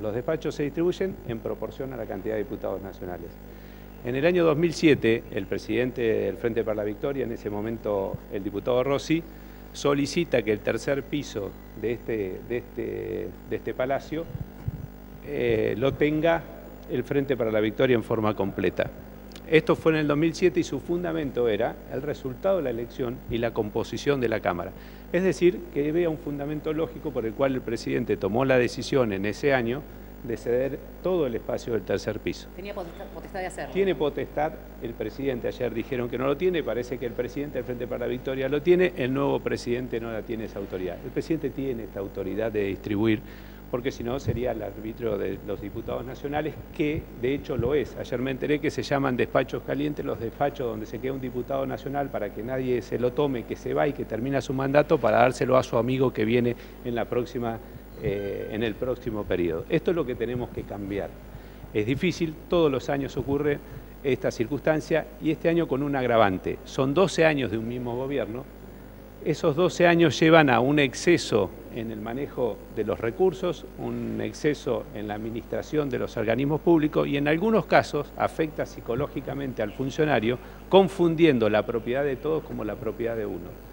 Los despachos se distribuyen en proporción a la cantidad de diputados nacionales. En el año 2007, el presidente del Frente para la Victoria, en ese momento el diputado Rossi, solicita que el tercer piso de este, este, este palacio eh, lo tenga el Frente para la Victoria en forma completa. Esto fue en el 2007 y su fundamento era el resultado de la elección y la composición de la Cámara. Es decir, que había un fundamento lógico por el cual el presidente tomó la decisión en ese año de ceder todo el espacio del tercer piso. ¿Tenía potestad de hacerlo? Tiene potestad, el presidente ayer dijeron que no lo tiene, parece que el presidente del Frente para la Victoria lo tiene, el nuevo presidente no la tiene esa autoridad. El presidente tiene esta autoridad de distribuir porque si no sería el árbitro de los diputados nacionales, que de hecho lo es. Ayer me enteré que se llaman despachos calientes los despachos donde se queda un diputado nacional para que nadie se lo tome, que se va y que termina su mandato para dárselo a su amigo que viene en, la próxima, eh, en el próximo periodo. Esto es lo que tenemos que cambiar. Es difícil, todos los años ocurre esta circunstancia y este año con un agravante. Son 12 años de un mismo gobierno esos 12 años llevan a un exceso en el manejo de los recursos, un exceso en la administración de los organismos públicos y en algunos casos afecta psicológicamente al funcionario, confundiendo la propiedad de todos como la propiedad de uno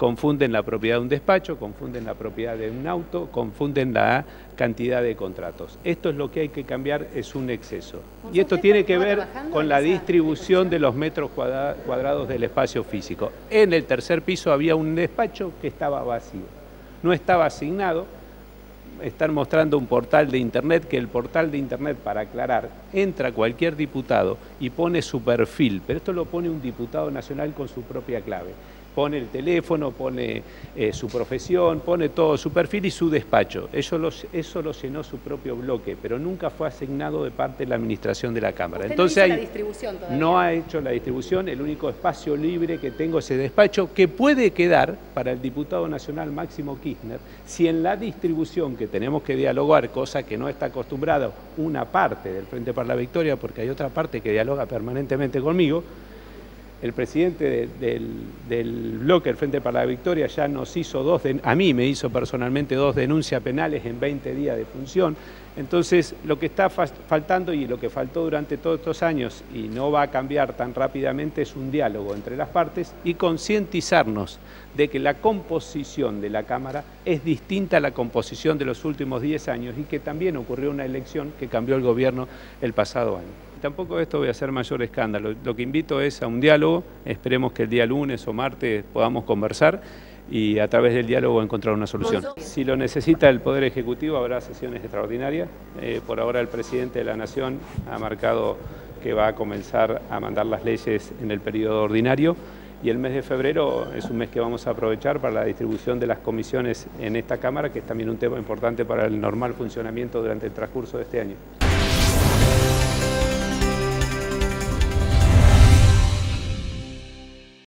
confunden la propiedad de un despacho, confunden la propiedad de un auto, confunden la cantidad de contratos. Esto es lo que hay que cambiar, es un exceso. Y esto tiene que ver con la distribución de los metros cuadrados del espacio físico. En el tercer piso había un despacho que estaba vacío, no estaba asignado. Están mostrando un portal de internet que el portal de internet, para aclarar, entra cualquier diputado y pone su perfil, pero esto lo pone un diputado nacional con su propia clave pone el teléfono, pone eh, su profesión, pone todo su perfil y su despacho. Eso lo, eso lo llenó su propio bloque, pero nunca fue asignado de parte de la administración de la Cámara. Entonces no, la distribución no ha hecho la distribución, el único espacio libre que tengo es ese despacho que puede quedar para el diputado nacional Máximo Kirchner si en la distribución que tenemos que dialogar, cosa que no está acostumbrada una parte del Frente para la Victoria, porque hay otra parte que dialoga permanentemente conmigo, el presidente del, bloque, el Frente para la Victoria, ya nos hizo dos, a mí me hizo personalmente dos denuncias penales en 20 días de función. Entonces, lo que está faltando y lo que faltó durante todos estos años y no va a cambiar tan rápidamente es un diálogo entre las partes y concientizarnos de que la composición de la Cámara es distinta a la composición de los últimos 10 años y que también ocurrió una elección que cambió el gobierno el pasado año. Tampoco esto voy a hacer mayor escándalo. Lo que invito es a un diálogo. Esperemos que el día lunes o martes podamos conversar y a través del diálogo encontrar una solución. Si lo necesita el Poder Ejecutivo habrá sesiones extraordinarias. Eh, por ahora el presidente de la Nación ha marcado que va a comenzar a mandar las leyes en el periodo ordinario y el mes de febrero es un mes que vamos a aprovechar para la distribución de las comisiones en esta Cámara, que es también un tema importante para el normal funcionamiento durante el transcurso de este año.